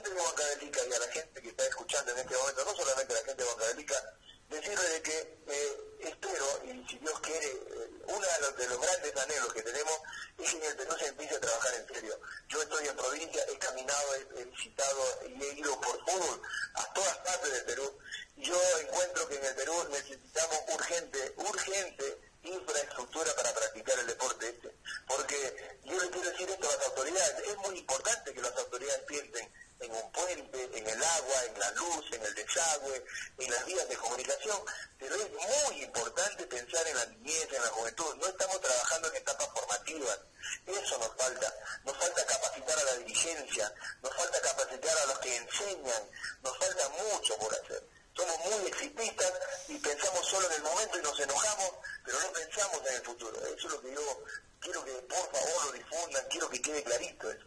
gente de Huancavelica y a la gente que está escuchando en este momento, no solamente a la gente de Huancavelica, decirle de que eh, espero, y si Dios quiere, eh, uno de los, de los grandes anhelos que tenemos es que en el Perú se empiece a trabajar en serio. Yo estoy en provincia, he caminado, he, he visitado y he ido por fútbol a todas partes del Perú. Yo encuentro que en el Perú necesitamos urgente, urgente infraestructura para practicar el deporte este. Porque yo le quiero decir esto a las autoridades, es muy importante que las autoridades piensen en un puente, en el agua, en la luz, en el desagüe, en las vías de comunicación, pero es muy importante pensar en la niñez, en la juventud. No estamos trabajando en etapas formativas, eso nos falta. Nos falta capacitar a la dirigencia, nos falta capacitar a los que enseñan, nos falta mucho por hacer. Somos muy exitistas y pensamos solo en el momento y nos enojamos, pero no pensamos en el futuro. Eso es lo que yo quiero que por favor lo difundan, quiero que quede clarito eso.